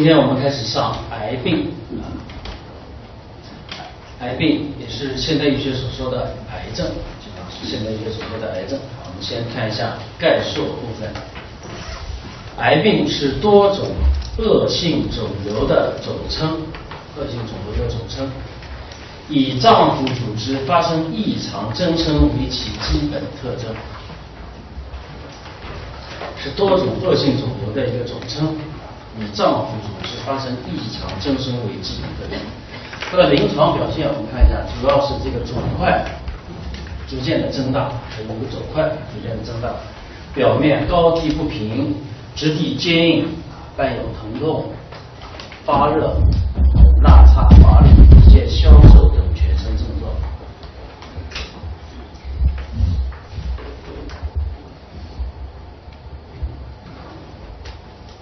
今天我们开始上癌病啊，癌病也是现代医学所说的癌症，啊是现代医学所说的癌症。我们先看一下概述部分。癌病是多种恶性肿瘤的总称，恶性肿瘤的总称，以脏腑组织发生异常增生为其基本特征。是多种恶性肿瘤的一个总称，以脏腑组织发生异常增生为基本特征。它的临床表现，我们看一下，主要是这个肿块逐渐的增大，有个肿块逐渐的增大，表面高低不平，质地坚硬，伴有疼痛、发热、纳差、乏力、逐渐消瘦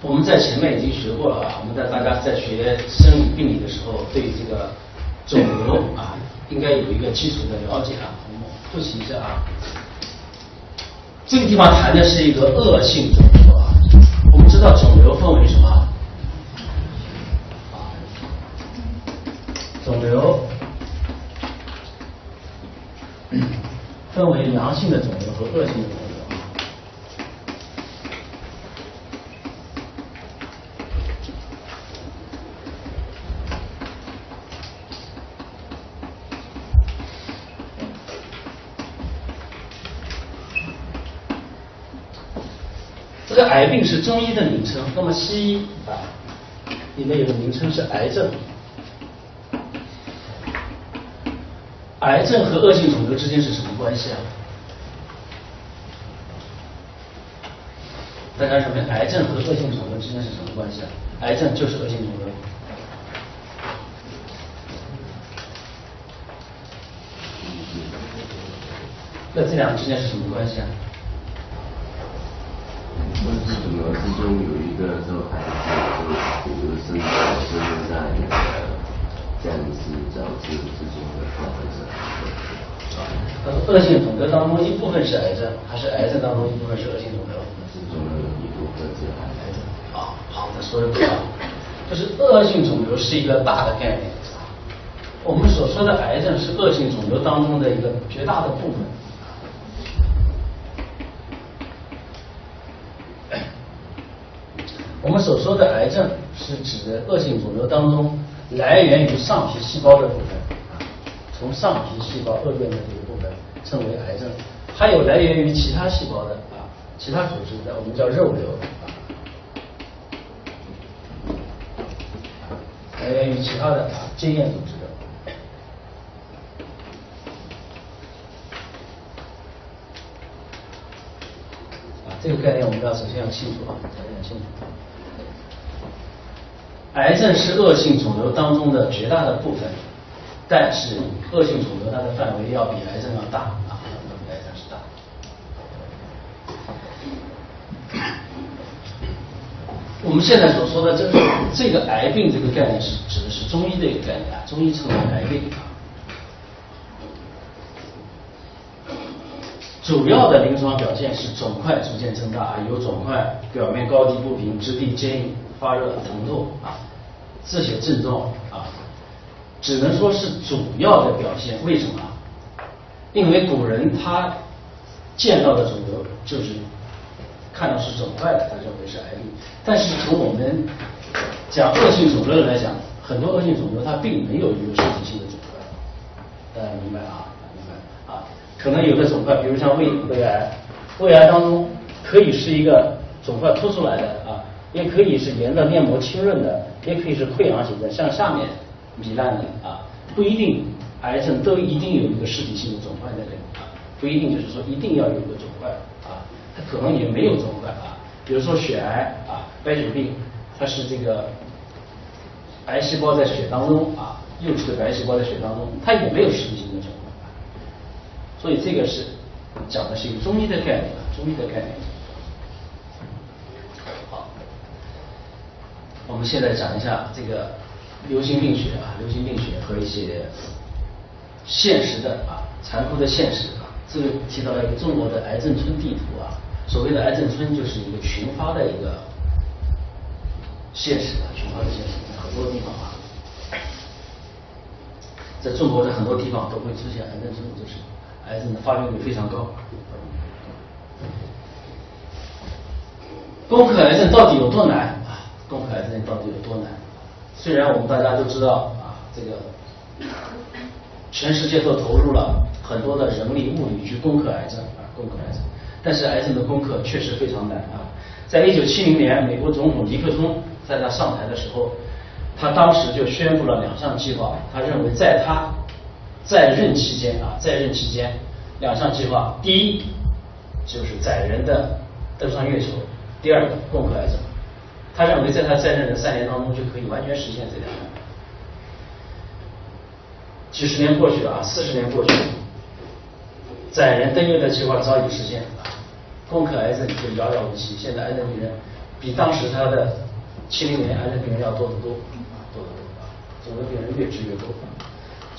我们在前面已经学过了啊，我们在大家在学生理病理的时候，对这个肿瘤啊，应该有一个基础的了解啊。我们复习一下啊，这个地方谈的是一个恶性肿瘤啊。我们知道肿瘤分为什么？肿瘤分为良性的肿瘤和恶性的肿瘤。是中医的名称，那么西医啊里面有个名称是癌症。癌症和恶性肿瘤之间是什么关系啊？大家认为癌症和恶性肿瘤之间是什么关系啊？癌症就是恶性肿瘤。那这两个之间是什么关系啊？恶性肿瘤之中有一个这个孩子，就比如生长生在那个这样子角质之中的话，会是，恶性肿瘤当中一部分是癌症，还是癌症当中一部分是恶性肿瘤？是中的一部分是癌症。啊，好的，说的对啊，就是恶性肿瘤是一个大的概念。我们所说的癌症是恶性肿瘤当中的一个绝大的部分。我们所说的癌症是指的恶性肿瘤当中来源于上皮细胞的部分，啊，从上皮细胞恶变的这个部分称为癌症，还有来源于其他细胞的啊，其他组织的我们叫肉瘤，来源于其他的啊经验组织的。这个概念我们要首先要清楚啊，首先要清楚。癌症是恶性肿瘤当中的绝大的部分，但是恶性肿瘤它的范围要比癌症要大啊，要比癌症是大。我们现在所说的这个这个癌病这个概念是指的是中医的一个概念啊，中医称为癌病啊。主要的临床表现是肿块逐渐增大啊，有肿块表面高低不平、质地坚硬、发热、疼痛啊，这些症状啊，只能说是主要的表现。为什么？因为古人他见到的肿瘤就是看到是肿块的，他认为是癌病。但是从我们讲恶性肿瘤来讲，很多恶性肿瘤它并没有一个实体性的肿块，大家明白啊？可能有的肿块，比如像胃胃癌，胃癌当中可以是一个肿块凸出来的啊，也可以是沿着面膜浸润的，也可以是溃疡型的向下面糜烂的啊，不一定癌症都一定有一个实体性的肿块在这里啊，不一定就是说一定要有一个肿块啊，它可能也没有肿块啊，比如说血癌啊，白血病，它是这个白细胞在血当中啊，幼稚的白细胞在血当中，它也没有实体性。所以这个是讲的是一个中医的概念啊，中医的概念。好，我们现在讲一下这个流行病学啊，流行病学和一些现实的啊残酷的现实啊。这个提到了一个中国的癌症村地图啊，所谓的癌症村就是一个群发的一个现实啊，群发的现实，很多地方啊，在中国的很多地方都会出现癌症村就是癌症的发病率非常高。攻克癌症到底有多难啊？攻克癌症到底有多难？虽然我们大家都知道啊，这个全世界都投入了很多的人力物力去攻克癌症啊，攻克癌症，但是癌症的攻克确实非常难啊。在一九七零年，美国总统尼克松在他上台的时候，他当时就宣布了两项计划，他认为在他在任期间啊，在任期间两项计划，第一就是载人的登上月球。第二个攻克癌症，他认为在他在任的三年当中就可以完全实现这两个。几十年过去了啊，四十年过去了，载人登月的计划早已实现啊，攻克癌症就遥遥无期。现在癌症病人比当时他的七零年癌症病人要多得多，多得多啊，肿瘤病人越治越多。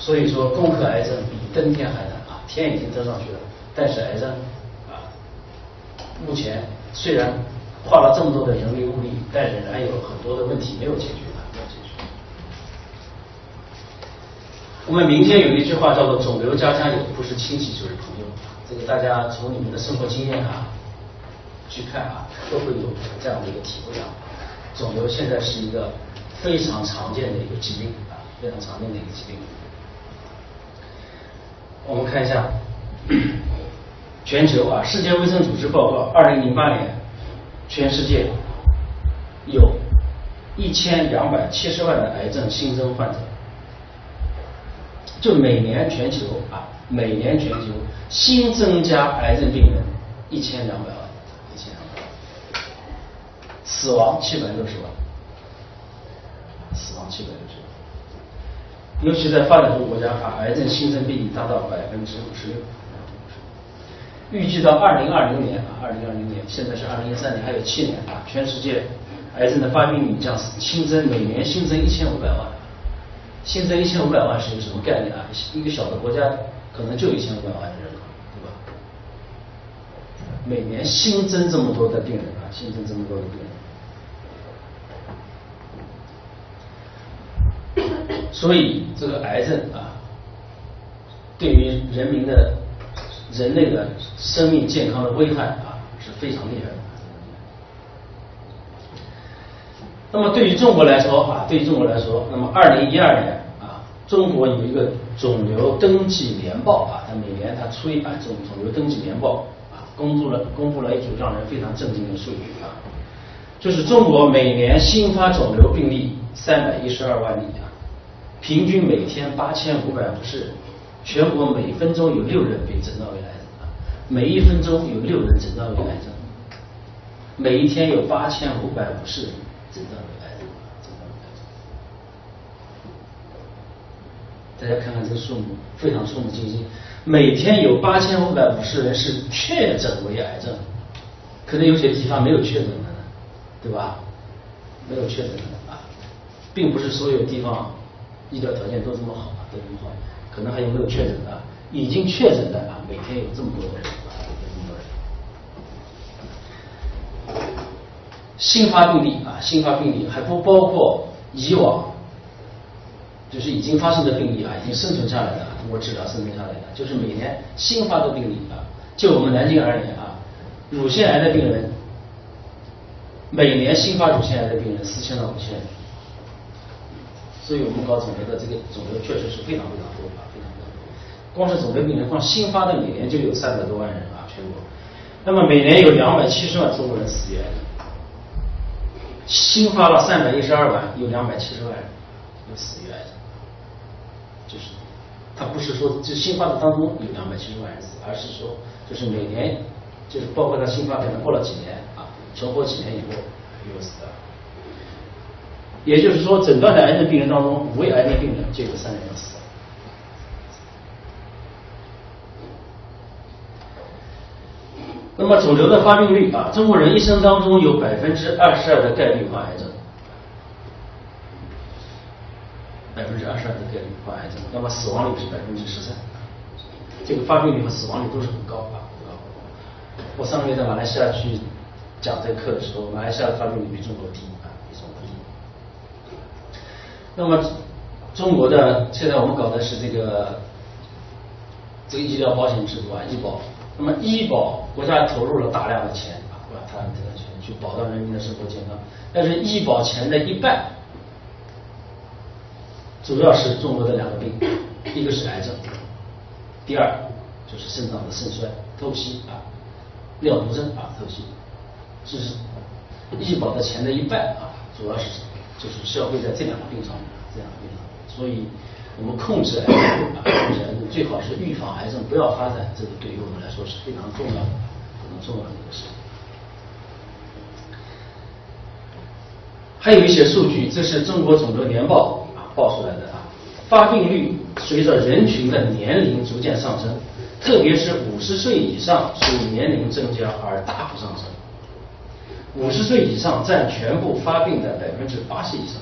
所以说，攻克癌症比登天还难啊，天已经登上去了，但是癌症啊，目前虽然。花了这么多的人力物力，但仍然有很多的问题没有解决啊，没有解决。我们明天有一句话叫做“肿瘤家家有，不是亲戚就是朋友”，这个大家从你们的生活经验啊去看啊，都会有这样的一个体会啊。肿瘤现在是一个非常常见的一个疾病啊，非常常见的一个疾病。我们看一下。全球啊，世界卫生组织报告，二零零八年。全世界有一千两百七十万的癌症新增患者，就每年全球啊，每年全球新增加癌症病人一千两百万，一千两百万，死亡七百六十万，死亡七百六十万，尤其在发展中国家啊，癌症新增病例达到百分之五十六。预计到二零二零年啊，二零二零年，现在是二零一三年，还有七年啊，全世界癌症的发病率将新增每年新增一千五百万，新增一千五百万是一个什么概念啊？一个小的国家可能就一千五百万的人口，对吧？每年新增这么多的病人啊，新增这么多的病人，所以这个癌症啊，对于人民的。人类的生命健康的危害啊是非常厉害的。那么对于中国来说啊，对于中国来说，那么二零一二年啊，中国有一个肿瘤登记年报啊，它每年它出一版肿肿瘤登记年报啊，公布了公布了一组让人非常震惊的数据啊，就是中国每年新发肿瘤病例三百一十二万例，平均每天八千五百五十人。全国每分钟有六人被诊断为癌症啊，每一分钟有六人诊断为癌症，每一天有八千五百五十人诊断为癌症，诊断为癌症。大家看看这个数目，非常触目惊心。每天有八千五百五十人是确诊为癌症，可能有些地方没有确诊的呢，对吧？没有确诊的啊，并不是所有地方医疗条件都这么好，都这么好。可能还有没有确诊的？已经确诊的啊，每天有这么多的人啊，这么多人。新发病例啊，新发病例还不包括以往就是已经发生的病例啊，已经生存下来的，通过治疗生存下来的，就是每年新发的病例啊。就我们南京而言啊，乳腺癌的病人每年新发乳腺癌的病人四千到五千。所以我们搞肿瘤的这个肿瘤确实是非常非常多啊，非常非常多。光是肿瘤病人，光新发的每年就有三百多万人啊，全国。那么每年有两百七十万中国人死于癌症，新发了三百一十二万，有两百七十万人有死于癌症。就是，他不是说就新发的当中有两百七十万人死，而是说就是每年就是包括他新发可能过了几年啊，存活几年以后有死的。也就是说，诊断的癌症病人当中，五位癌症病人就有三人要死。那么肿瘤的发病率啊，中国人一生当中有百分之二十二的概率患癌症，百分之二十二的概率患癌症。那么死亡率是百分之十三，这个发病率和死亡率都是很高啊，我上个月在马来西亚去讲这课的时候，马来西亚的发病率，比中国低。那么中国的现在我们搞的是这个这个医疗保险制度啊，医保。那么医保国家投入了大量的钱啊，把它这个钱去保障人民的生活健康。但是医保钱的一半，主要是中国的两个病，一个是癌症，第二就是肾脏的肾衰、透析啊，尿毒症啊、透析，这是医保的钱的一半啊，主要是就是消费在这两个病上面，这两个病上。所以我们控制癌症，控制癌症最好是预防癌症不要发展，这个对于我们来说是非常重要的、非常重要的一个事。还有一些数据，这是中国肿瘤年报啊报出来的啊，发病率随着人群的年龄逐渐上升，特别是五十岁以上随年龄增加而大幅上升。五十岁以上占全部发病的百分之八十以上，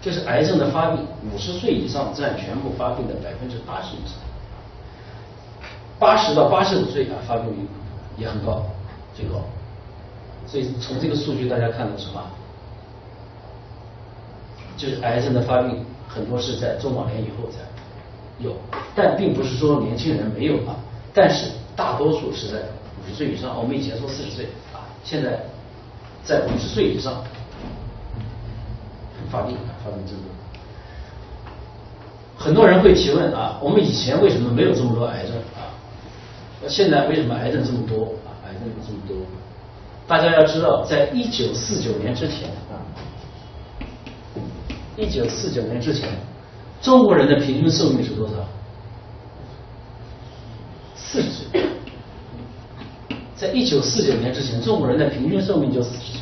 这是癌症的发病，五十岁以上占全部发病的百分之八十以上，八十到八十五岁啊发病率也很高，最高。所以从这个数据大家看到什么？就是癌症的发病很多是在中老年以后才有，但并不是说年轻人没有啊，但是大多数是在五十岁以上。我们以前说四十岁啊，现在在五十岁以上发病啊，发病。很多人会提问啊，我们以前为什么没有这么多癌症啊？现在为什么癌症这么多啊？癌症这么多？大家要知道，在一九四九年之前啊，一九四九年之前，中国人的平均寿命是多少？四十岁。在一九四九年之前，中国人的平均寿命就四十岁，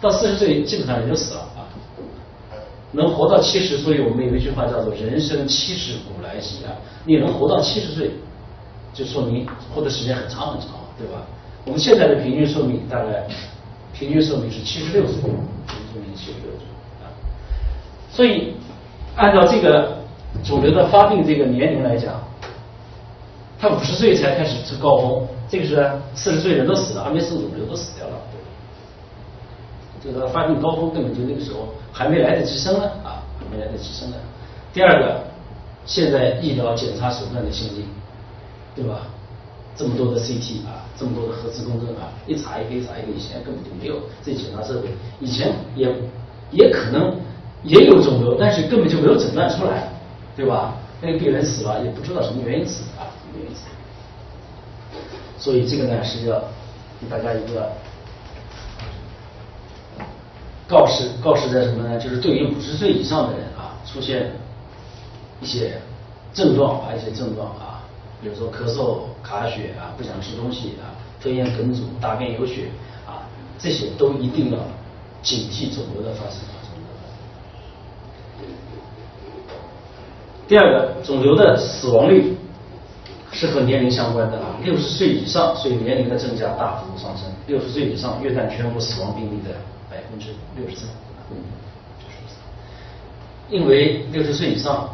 到四十岁基本上人就死了啊。能活到七十，所以我们有一句话叫做“人生七十古来稀”啊。你能活到七十岁，就说明活的时间很长很长，对吧？我们现在的平均寿命大概平均寿命是七十六岁，平均寿命七十六岁啊。所以按照这个肿瘤的发病这个年龄来讲，他五十岁才开始是高峰，这个是四十岁人都死了，还没生肿瘤都死掉了。这个发病高峰根本就那个时候还没来得及生呢啊，还没来得及生呢。第二个，现在医疗检查手段的先进，对吧？这么多的 CT 啊，这么多的核磁共振啊，一查一个一查一个，以前根本就没有这检查设备，以前也也可能也有肿瘤，但是根本就没有诊断出来，对吧？那个病人死了也不知道什么原因死啊，所以这个呢是要给大家一个告示，告示在什么呢？就是对于五十岁以上的人啊，出现一些症状啊，一些症状啊。比如说咳嗽、卡血啊，不想吃东西啊，吞咽梗阻、大便有血啊，这些都一定要警惕肿瘤的发生。第二个，肿瘤的死亡率是和年龄相关的啊，六十岁以上随年龄的增加大幅度上升，六十岁以上约占全国死亡病例的百分之六十三。嗯因为六十岁以上。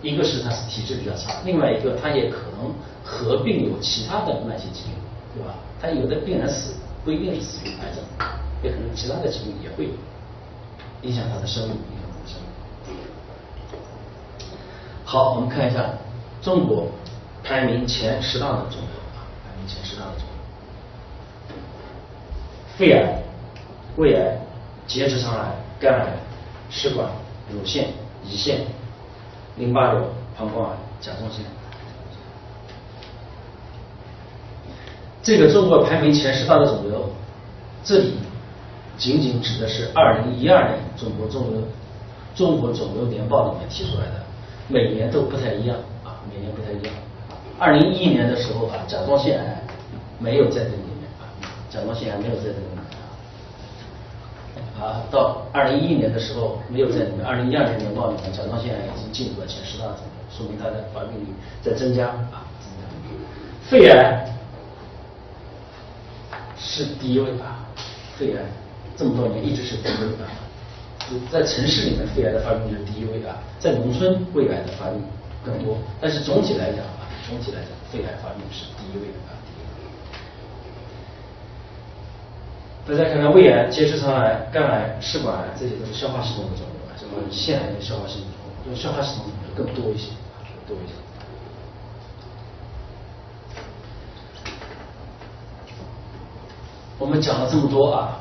一个是他是体质比较差，另外一个他也可能合并有其他的慢性疾病，对吧？他有的病人死不一定是死于癌症，也可能其他的疾病也会影响他的生命，影响他的生命。好，我们看一下中国排名前十大的肿瘤啊，排名前十大的肿瘤：肺癌、胃癌、结直肠癌、肝癌、食管、乳腺、胰腺。淋巴瘤、膀胱癌、甲状腺，这个中国排名前十大的肿瘤，这里仅仅指的是二零一二年中国肿瘤中国肿瘤年报里面提出来的，每年都不太一样，每年不太一样。二零一一年的时候啊，甲状腺癌没有在这里面啊，甲状腺癌没有在这里面。啊，到二零一一年的时候没有在里面，二零一二年年报里面，甲状腺癌已经进入了前十大肿瘤，说明它的发病率在增加啊，增加。肺癌是第一位啊，肺癌这么多年一直是第一位啊，在城市里面肺癌的发病率是第一位啊，在农村胃癌的发病率更多，但是总体来讲啊，总体来讲，肺癌发病是第一位的啊。第一位大家看看胃癌、结直肠癌、肝癌、试管癌，这些都是消化系统的肿瘤啊，什么腺癌的消化系统肿瘤，就是消化系统肿瘤更多一些，更多一些。我们讲了这么多啊，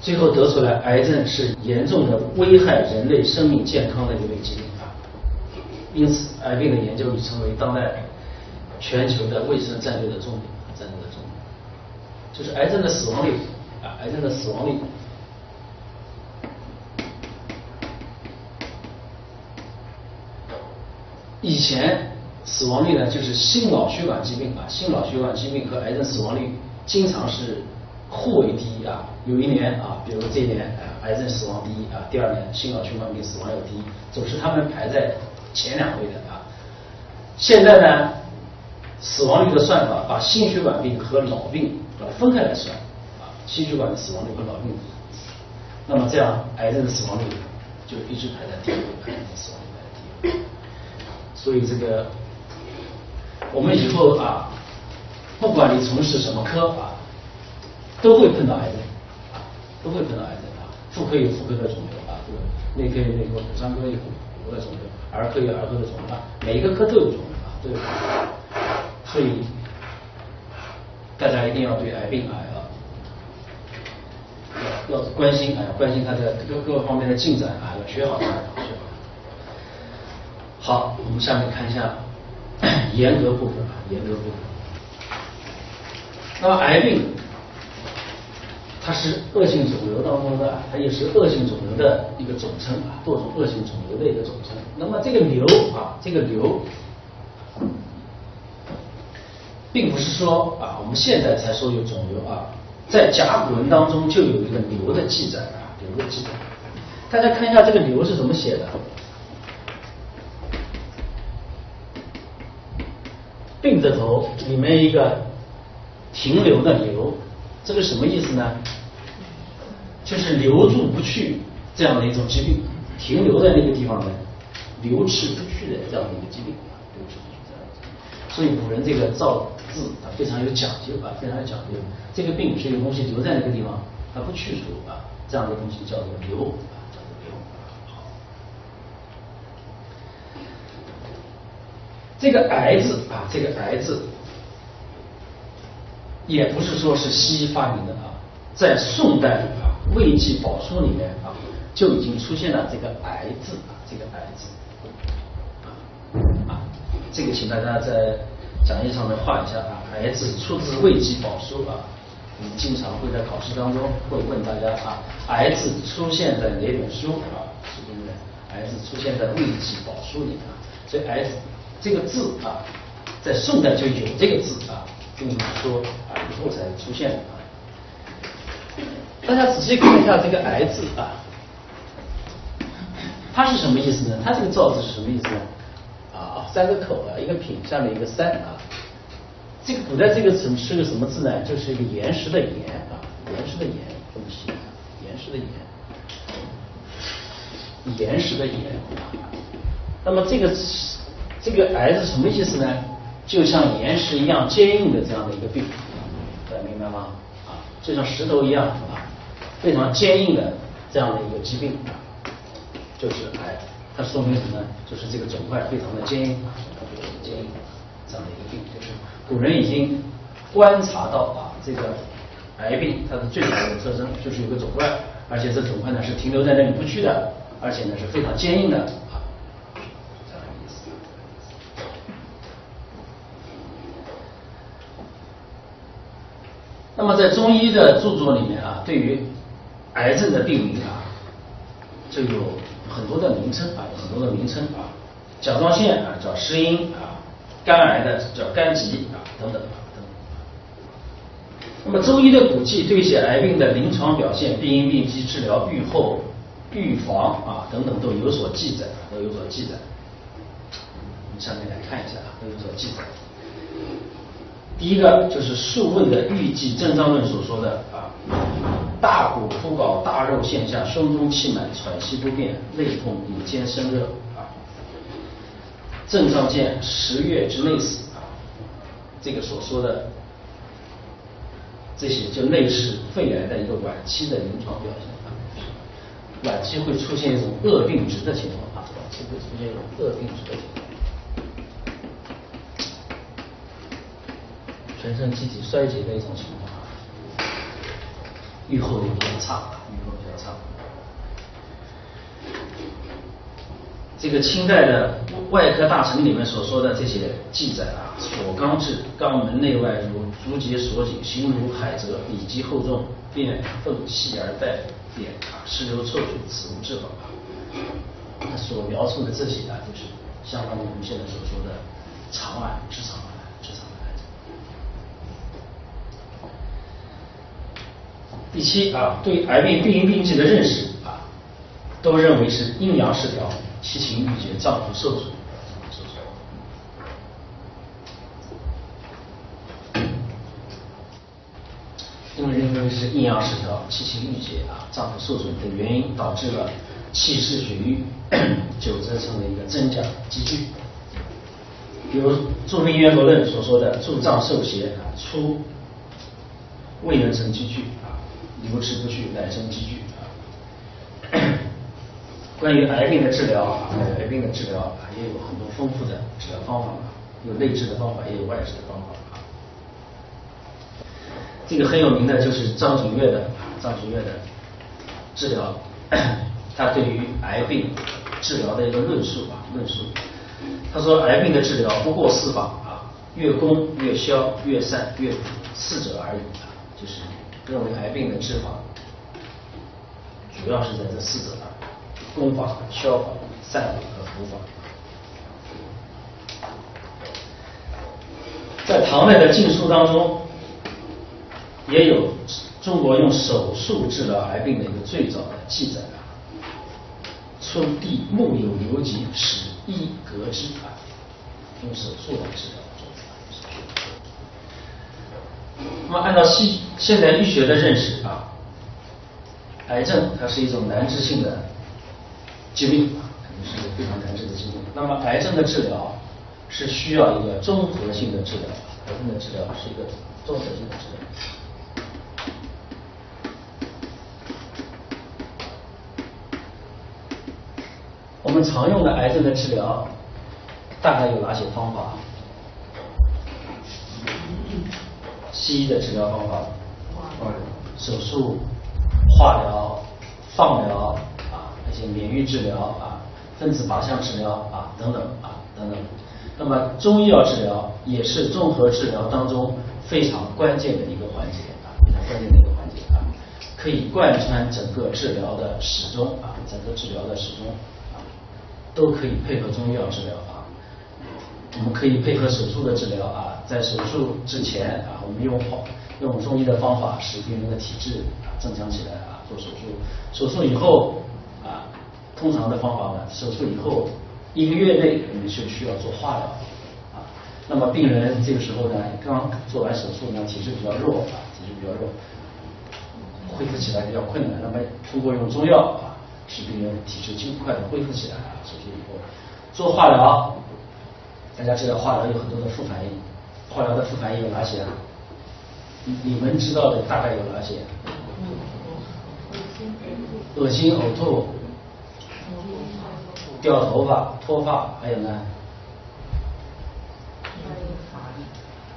最后得出来，癌症是严重的危害人类生命健康的一类疾病。因此，癌病的研究已成为当代全球的卫生战略的重点，战略的重点。就是癌症的死亡率啊，癌症的死亡率。以前死亡率呢，就是心脑血管疾病啊，心脑血管疾病和癌症死亡率。经常是互为第一啊，有一年啊，比如这一年啊，癌症死亡第一啊，第二年心脑血管病死亡又第一，总是他们排在前两位的啊。现在呢，死亡率的算法把心血管病和老病啊分开来算啊，心血管的死亡率和老病，那么这样癌症的死亡率就一直排在第一位，癌症死亡率排在第一位。所以这个我们以后啊。不管你从事什么科啊，都会碰到癌症啊，都会碰到癌症啊。妇科有妇科的肿瘤啊，对吧？内科有内科，骨伤科有骨骨的肿瘤，儿科有儿科的肿大，每一个科都有肿瘤啊，都有。所以大家一定要对癌病癌啊，要要关心啊，关心它的各各方面的进展啊，要学好它，学好。好，我们下面看一下 严格部分啊，严格部分。那么癌病，它是恶性肿瘤当中的，它也是恶性肿瘤的一个总称啊，多种恶性肿瘤的一个总称。那么这个瘤啊，这个瘤，并不是说啊，我们现在才说有肿瘤啊，在甲骨文当中就有一个瘤的记载啊，瘤的记载。大家看一下这个瘤是怎么写的，病字头里面一个。停留的留，这个什么意思呢？就是留住不去这样的一种疾病，停留在那个地方的，留滞不去的这样的一个疾病，留滞不去这样的。所以古人这个造字啊非常有讲究啊，非常有讲究。这个病是一个东西留在那个地方，它不去除啊，这样的东西叫做留，叫留。好，这个癌字啊，这个癌字。也不是说是西医发明的啊，在宋代啊《卫计宝书》里面啊就已经出现了这个“癌”字啊，这个“癌”字啊啊，这个请大家在讲义上面画一下啊，“癌”字出自《魏纪宝书》啊，我们经常会在考试当中会问大家啊，“癌”字出现在哪本书啊？是不是？“癌”字出现在《魏纪宝书》里啊，所以“癌”这个字啊，在宋代就有这个字啊。并不是说啊以后才出现的啊。大家仔细看一下这个“癌”字啊，它是什么意思呢？它这个造字是什么意思呢？啊，三个口啊，一个品，下面一个三啊。这个古代这个字是个什么字呢？就是一个岩石的岩啊，岩石的岩这么写，岩石的岩，岩石的岩。那么这个这个“癌”是什么意思呢？就像岩石一样坚硬的这样的一个病，大家明白吗？啊，就像石头一样啊，非常坚硬的这样的一个疾病，就是癌。它说明什么呢？就是这个肿块非常的坚硬，非常坚硬这样的一个病，就是古人已经观察到啊，这个癌病它的最主要的特征就是有个肿块，而且这肿块呢是停留在那里不去的，而且呢是非常坚硬的。那么在中医的著作里面啊，对于癌症的病名啊，就有很多的名称啊，有很多的名称啊，甲状腺啊叫湿阴啊，肝癌的叫肝疾啊等等啊等。那么中医的古籍对一些癌病的临床表现、病因病机、治疗、预后、预防啊等等都有所记载，都有所记载。我们下面来看一下啊，都有所记载。第一个就是《素问》的《预计症状论》所说的啊，大骨枯槁、大肉现象、胸中气满、喘息不便、内痛、隐间生热啊，症状见十月之内死啊，这个所说的这些就类似肺癌的一个晚期的临床表现啊，晚期会出现一种恶病值的情况啊，晚期会出现一种恶病值的情况，全身机体衰竭的一种情况啊，预后也比较差，预后比较差。这个清代的外科大臣里面所说的这些记载啊，锁肛质，肛门内外如竹节锁紧，形如海蜇，里积厚重，便缝细而带扁啊，湿流臭水，此无治法。所描述的这些啊，就是相当于我们现在所说的肠癌、直肠癌、直肠癌。第七啊，对癌病病因病机的认识啊，都认为是阴阳失调。七情郁结，脏腑受损。因为认为是阴阳失调、气情郁结啊、脏腑受损的原因，导致了气滞血瘀，久则成为一个真假积聚。比如著名渊博论所说的“助脏受邪，出未能成积聚啊，流滞不去，乃生积聚啊。”关于癌病的治疗啊，癌病的治疗啊，也有很多丰富的治疗方法，有内治的方法，也有外治的方法啊。这个很有名的就是张景岳的张景岳的治疗，他对于癌病治疗的一个论述啊，论述。他说癌病的治疗不过四法啊，越攻越消越散越补四者而已啊，就是认为癌病的治法主要是在这四者上。攻法、消法、散法和补法，在唐代的禁书当中，也有中国用手术治疗癌病的一个最早的记载啊。春地木有流疾，使医格之啊，用手术来治疗。那么，按照西现代医学的认识啊，癌症它是一种难治性的。疾病啊，肯定是一个非常难治的疾病。那么，癌症的治疗是需要一个综合性的治疗，癌症的治疗是一个综合性的治疗。我们常用的癌症的治疗大概有哪些方法？西医的治疗方法，手术、化疗、放疗。啊，那些免疫治疗啊，分子靶向治疗啊，等等啊，等等。那么中医药治疗也是综合治疗当中非常关键的一个环节啊，非常关键的一个环节啊，可以贯穿整个治疗的始终啊，整个治疗的始终啊，都可以配合中医药治疗啊。我们可以配合手术的治疗啊，在手术之前啊，我们用好用中医的方法使病人的体质啊增强起来啊，做手术。手术以后啊。通常的方法呢，手术以后一个月内我们就需要做化疗啊。那么病人这个时候呢，刚做完手术呢，体质比较弱啊，体质比较弱，恢复起来比较困难。那么通过用中药啊，使病人体质尽快的恢复起来啊。手术以后做化疗，大家知道化疗有很多的副反应，化疗的副反应有哪些啊？你们知道的大概有哪些？恶心、呕吐。掉头发、脱发，还有呢，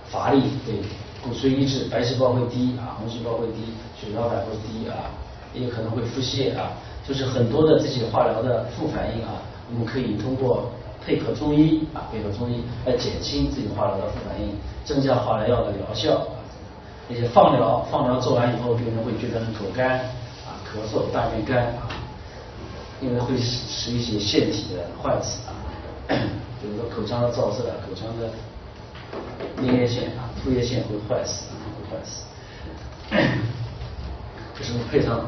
乏力，对，骨髓抑制，白细胞会低啊，红细胞会低，血小板会低啊，也可能会腹泻啊，就是很多的这些化疗的副反应啊，我们可以通过配合中医啊，配合中医来减轻自己化疗的副反应，增加化疗药的疗效啊。那些放疗，放疗做完以后，病人会觉得很口干啊，咳嗽、大便干啊。因为会使使一些腺体的坏死啊，比如说口腔的燥热，口腔的粘液腺啊、唾液腺会坏死，会坏死。这是配上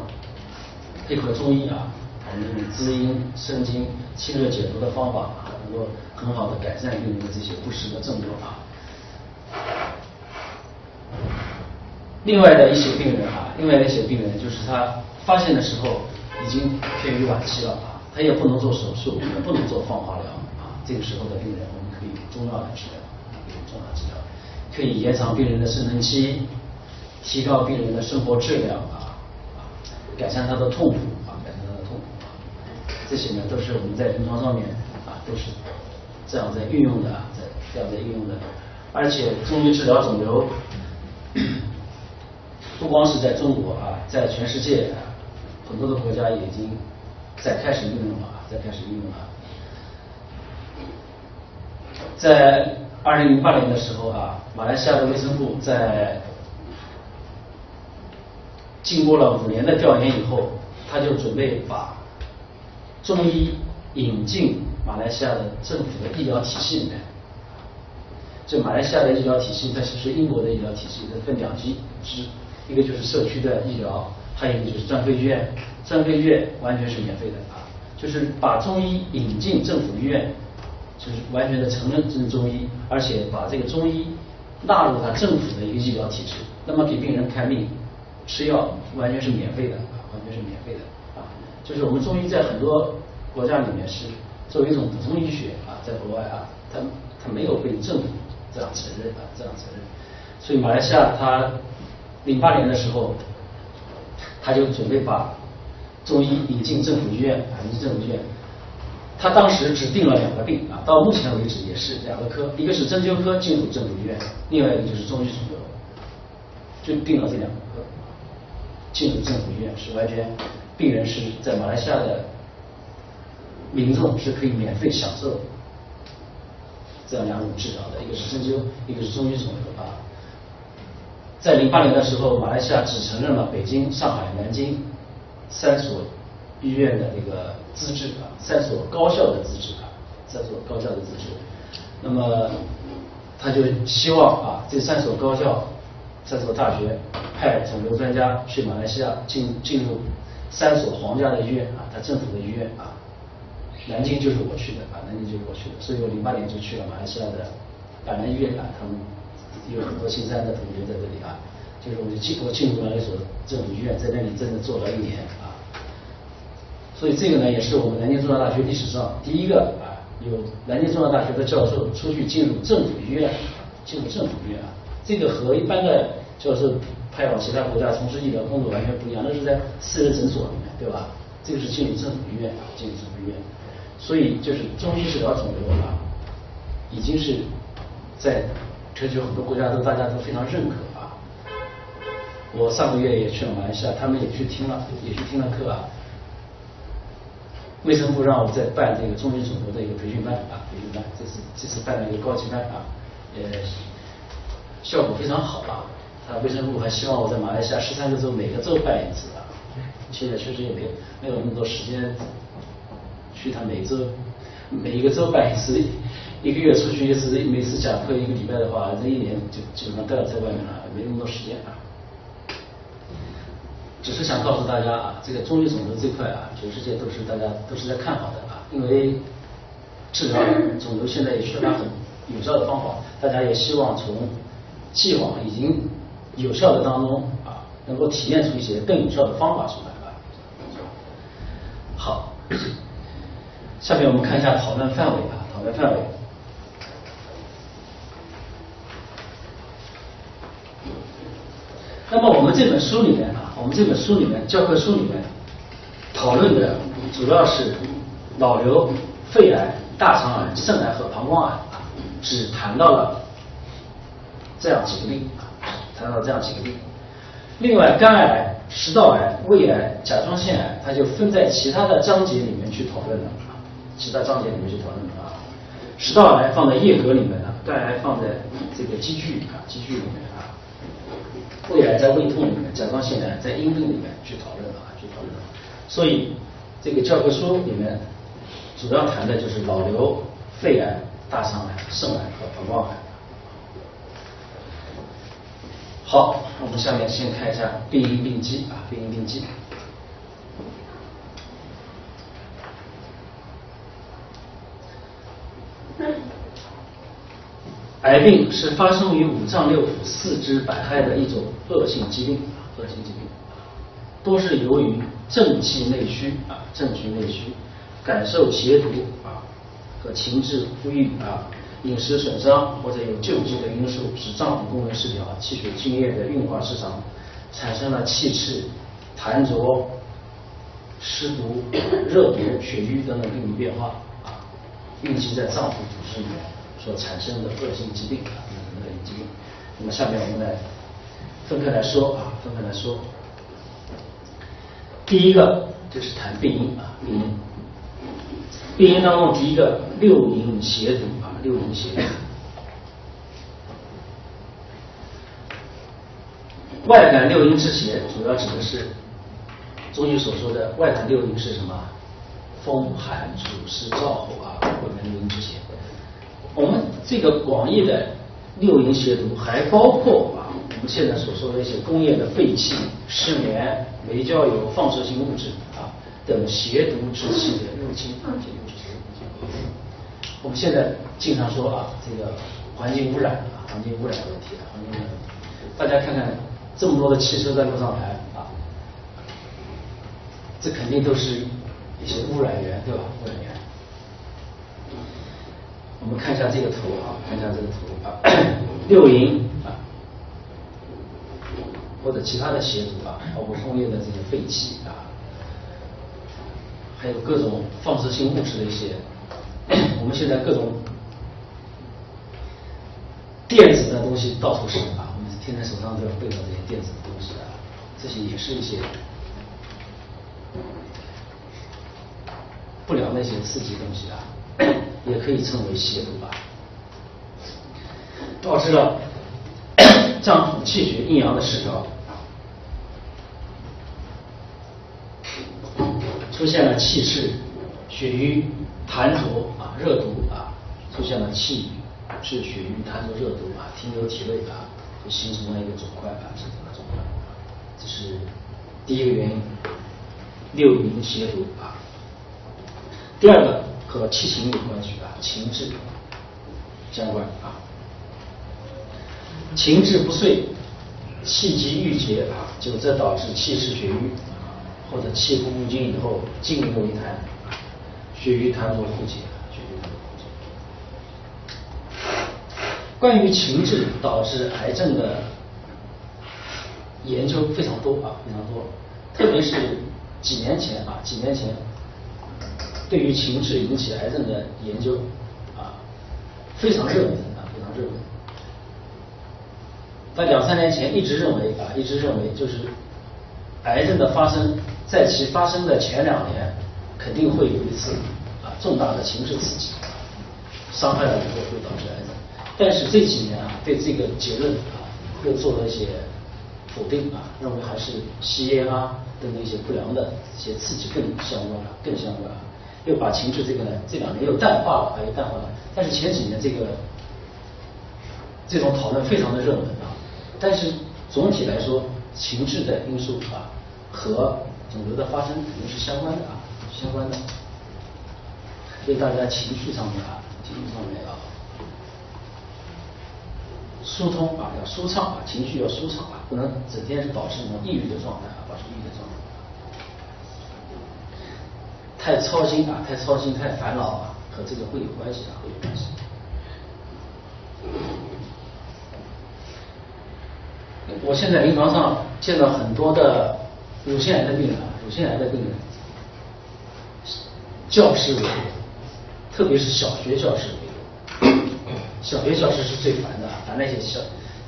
配合中医啊，我们用滋阴生津、清热解毒的方法啊，够很好的改善病人的这些不适的症状啊。另外的一些病人啊，另外的一些病人就是他发现的时候。已经偏于晚期了啊，他也不能做手术，也不能做放化疗啊。这个时候的病人，我们可以用中药来治疗，用中药治疗，可以延长病人的生存期，提高病人的生活质量啊，改善他的痛苦啊，改善他的痛苦啊，这些呢都是我们在临床上面都是这样在运用的，在这样在运用的，而且中医治疗肿瘤。不光是在中国啊，在全世界啊，很多的国家已经在开始运用了，在开始运用了。在二零零八年的时候啊，马来西亚的卫生部在经过了五年的调研以后，他就准备把中医引进马来西亚的政府的医疗体系里面。这马来西亚的医疗体系，它其实英国的医疗体系，它分两级支。一个就是社区的医疗，还有一个就是专科医院。专科医院完全是免费的啊，就是把中医引进政府医院，就是完全的承认这是中医，而且把这个中医纳入它政府的一个医疗体制。那么给病人看病、吃药完全是免费的啊，完全是免费的啊。就是我们中医在很多国家里面是作为一种补充医学啊，在国外啊，它它没有被政府这样承认啊，这样承认。所以马来西亚它。零八年的时候，他就准备把中医引进政府医院，引进政府医院。他当时只定了两个病啊，到目前为止也是两个科，一个是针灸科进入政府医院，另外一个就是中医肿瘤，就定了这两个科，进入政府医院是完全病人是在马来西亚的民众是可以免费享受这样两种治疗的，一个是针灸，一个是中医肿瘤啊。在零八年的时候，马来西亚只承认了北京、上海、南京三所医院的那个资质啊，三所高校的资质啊，三所高校的资质。那么他就希望啊，这三所高校、三所大学派肿瘤专家去马来西亚进进入三所皇家的医院啊，他政府的医院啊，南京就是我去的啊，南京就是我去的，所以我零八年就去了马来西亚的百南医院啊，他们。有很多新山的同学在这里啊，就是我就进我进入了一所政府医院，在那里真的做了一年啊，所以这个呢也是我们南京中央大学历史上第一个啊，有南京中央大学的教授出去进入政府医院，进入政府医院啊，这个和一般的教授派往其他国家从事医疗工作完全不一样，那是在私人诊所里面，对吧？这个是进入政府医院啊，进入政府医院，所以就是中医治疗肿瘤啊，已经是在。全球很多国家都大家都非常认可啊。我上个月也去了马来西亚，他们也去听了，也去听了课啊。卫生部让我在办这个中医肿瘤的一个培训班啊，培训班，这是这次办了一个高级班啊，呃，效果非常好啊。他卫生部还希望我在马来西亚十三个州每个州办一次啊。现在确实也没有没有那么多时间去他每周每一个州办一次。一个月出去一次，每次讲课一个礼拜的话，这一年就基本上都要在外面了，没那么多时间啊。只是想告诉大家啊，这个中医肿瘤这块啊，全世界都是大家都是在看好的啊，因为治疗肿瘤现在也缺乏很有效的方法，大家也希望从既往已经有效的当中啊，能够体验出一些更有效的方法出来啊。好，下面我们看一下讨论范围啊，讨论范围。那么我们这本书里面啊，我们这本书里面教科书里面讨论的主要是脑瘤、肺癌、大肠癌、肾癌和膀胱癌啊，只谈到了这样几个病啊，谈到这样几个病。另外，肝癌、食道癌、胃癌、甲状腺癌，它就分在其他的章节里面去讨论了其他章节里面去讨论啊。食道癌放在叶格里面的，肝癌放在这个积聚啊，积聚里面啊。胃癌在胃痛里面，甲状腺癌在阴病里面去讨论啊，去讨论。所以这个教科书里面主要谈的就是脑瘤、肺癌、大肠癌、肾癌和膀胱癌。好，我们下面先看一下病因病机啊，病因病机。癌病是发生于五脏六腑、四肢百骸的一种恶性疾病，恶性疾病，多是由于正气内虚啊，正气内虚，感受邪毒啊和情志不愈啊，饮食损伤或者有救济的因素使脏腑功能失调，气血津液的运化失常，产生了气滞、痰浊、湿毒、热毒、血瘀等等病理变化啊，孕期在脏腑组织里面。所产生的恶性疾病啊，恶性疾病。那么下面我们来分开来说啊，分开来说。第一个就是谈病因啊，病因。病因当中第一个六淫邪毒啊，六淫邪毒。外感六淫之邪，主要指的是中医所说的外感六淫是什么？风寒暑湿燥火啊，外感六淫之邪。我们这个广义的六淫邪毒还包括啊，我们现在所说的一些工业的废气、失眠、煤焦油、放射性物质啊等邪毒之气的入侵。我们现在经常说啊，这个环境污染啊，环境污染的问题啊，环境污染。大家看看这么多的汽车在路上排啊，这肯定都是一些污染源，对吧？污染源。我们看一下这个图啊，看一下这个图啊，六淫啊，或者其他的邪毒啊，包括工业的这些废气啊，还有各种放射性物质的一些。我们现在各种电子的东西到处是啊，我们天天手上都要备着这些电子的东西啊，这些也是一些不良的一些刺激东西啊，也可以称为邪毒吧，导致了脏腑气血阴阳的失调，出现了气滞、血瘀、痰浊啊。热毒啊，出现了气滞血瘀痰浊热毒啊，停留体内啊，就形成了一个肿块啊，形成了肿块。这是第一个原因，六淫邪毒啊。第二个和气情有关系啊，情志相关啊。情志不遂，气机郁结啊，久则导致气滞血瘀，或者气不入经以后，静为痰，血瘀痰浊互结。关于情志导致癌症的研究非常多啊，非常多，特别是几年前啊，几年前对于情志引起癌症的研究啊，非常热门啊，非常热门。在两三年前一直认为啊，一直认为就是癌症的发生，在其发生的前两年肯定会有一次啊重大的情志刺激，伤害了以后会导致癌症。但是这几年啊，对这个结论啊，又做了一些否定啊，认为还是吸烟啊等等一些不良的一些刺激更相关了，更相关了。又把情志这个呢，这两年又淡化了，啊，又淡化了。但是前几年这个这种讨论非常的热门啊。但是总体来说，情志的因素啊和肿瘤的发生肯定是相关的啊，相关的。所以大家情绪上面啊，情绪上面啊。疏通啊，要舒畅啊，情绪要舒畅啊，不能整天是保持那种抑郁的状态啊，保持抑郁的状态。太操心啊，太操心，太烦恼啊，和这个会有关系啊，会有关系。我现在临床上见到很多的乳腺癌的病人啊，乳腺癌的病人，教师，特别是小学教师。小学教师是最烦的，烦那些小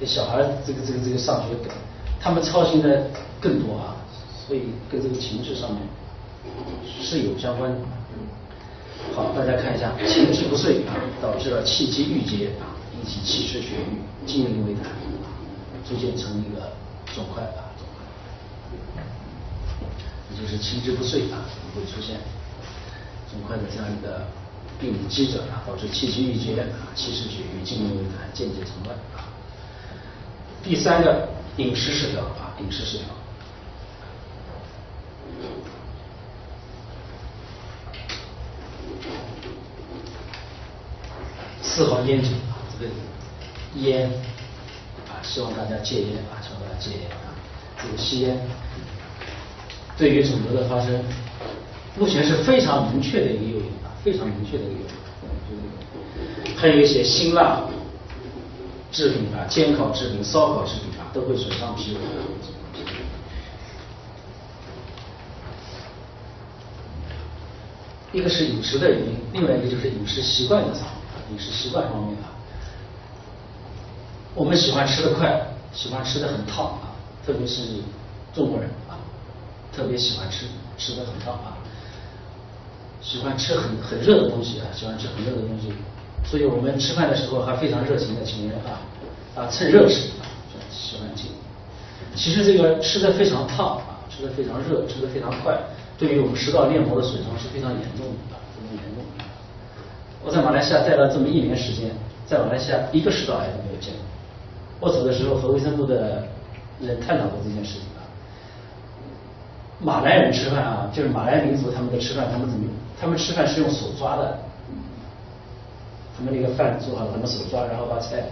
小孩这个这个这个上学，他们操心的更多啊，所以跟这个情绪上面是有相关的。好，大家看一下，情志不遂啊，导致了气机郁结啊，引起气滞血瘀，进入为痰，逐渐成一个肿块啊，肿块，也就是情志不遂啊会出现肿块的这样一个。病理机转啊，导致气机郁结啊，气滞血瘀，进入为痰，间接成乱啊。第三个，饮食失调啊，饮食失调。四号烟酒啊，这个烟啊，希望大家戒烟啊，希望大家戒烟啊。这个吸烟对于肿瘤的发生，目前是非常明确的一个诱因啊。非常明确的一个诱因还有一些辛辣制品啊、煎烤制品、烧烤制品啊，都会损伤皮肤。一个是饮食的原因，另外一个就是饮食习惯的上，饮食习惯方面啊，我们喜欢吃的快，喜欢吃的很烫啊，特别是中国人啊，特别喜欢吃吃的很烫啊，喜欢吃很很热的东西啊，喜欢吃很热的东西，所以我们吃饭的时候还非常热情的请人啊啊趁热吃啊，喜欢请。其实这个吃的非常烫啊，吃的非常热，吃的非常快。对于我们食道黏膜的损伤是非常严重的，我在马来西亚待了这么一年时间，在马来西亚一个食道癌都没有见过。我走的时候和卫生部的人探讨过这件事情啊。马来人吃饭啊，就是马来民族他们的吃饭，他们怎么？他们吃饭是用手抓的，他们那个饭做好了，他们手抓，然后把菜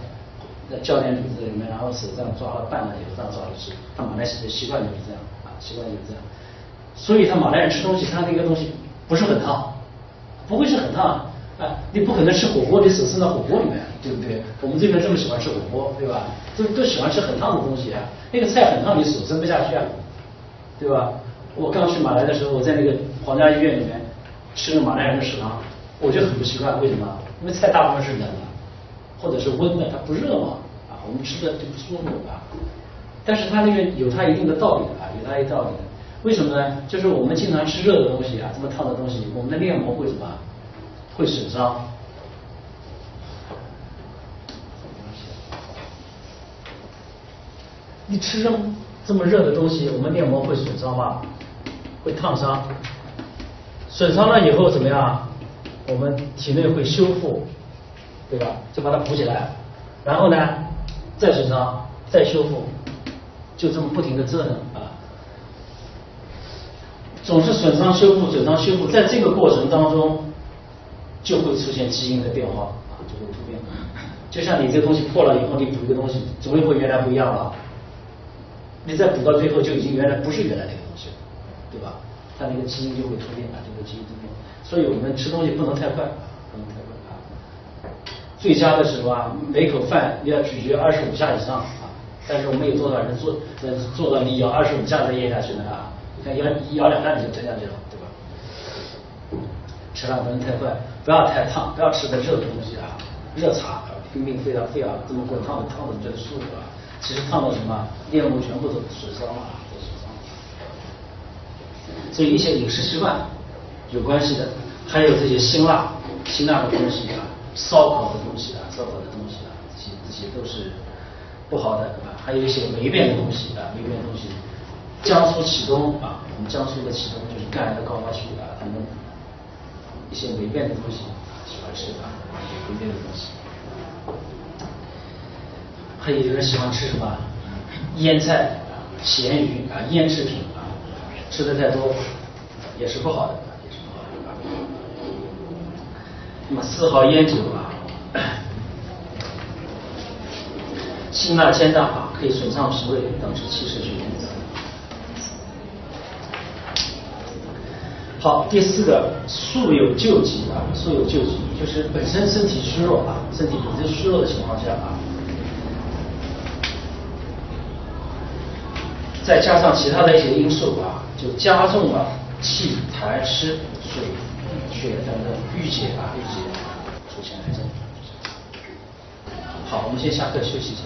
浇点卤子里面，然后手这样抓了拌了以后这样抓着吃。他马来西亚的习惯就是这样啊，习惯就是这样。所以他马来人吃东西，他那个东西不是很烫，不会是很烫啊！你不可能吃火锅，你手伸到火锅里面，对不对？我们这边这么喜欢吃火锅，对吧？都都喜欢吃很烫的东西啊！那个菜很烫，你手伸不下去啊，对吧？我刚去马来的时候，我在那个皇家医院里面吃了马来人的食堂，我就很不习惯，为什么？因为菜大部分是冷的，或者是温的，它不热嘛，啊，我们吃的就不舒服啊。但是它那个有它一定的道理的啊，有它一道理的。为什么呢？就是我们经常吃热的东西啊，这么烫的东西，我们的黏膜会什么？会损伤。你吃这么这么热的东西，我们面膜会损伤吗？会烫伤。损伤了以后怎么样？我们体内会修复，对吧？就把它补起来，然后呢，再损伤，再修复，就这么不停的折腾啊。总是损伤修复，损伤修复，在这个过程当中，就会出现基因的变化啊，就会突变。就像你这东西破了以后，你补一个东西，总会和原来不一样了。你再补到最后，就已经原来不是原来那个东西了，对吧？它那个基因就会突变啊，这个基因突变。所以我们吃东西不能太快，不能太快啊。最佳的时候啊，每口饭要咀嚼二十五下以上啊。但是我们有多少人做能做到你咬二十五下再咽下去呢啊？你看咬咬两下你就吞下去了，吃饭不能太快，不要太烫，不要吃的热的东西啊，热茶拼命非要非要这么滚烫的烫的觉得舒服啊，其实烫到什么黏膜全部都损伤了，都损伤了。所以一些饮食习惯有关系的，还有这些辛辣辛辣的东西啊，烧烤的东西啊，烧烤的东西啊，这些这些都是不好的啊，还有一些霉变的东西啊，霉变的东西。江苏启东啊，我们江苏的启东就是赣南的高发区啊，他们一些霉变的东西喜欢吃啊，霉变的东西。还有人喜欢吃什么腌菜、咸鱼啊、腌制品啊，吃的太多也是不好的，也是不好的。那么丝毫烟酒啊，辛辣煎炸啊，可以损伤脾胃，导致气血虚。好，第四个，素有救急啊，素有救急，就是本身身体虚弱啊，身体本身虚弱的情况下啊，再加上其他的一些因素啊，就加重了气痰湿水血等的郁结啊，郁结出现癌症。好，我们先下课休息一下。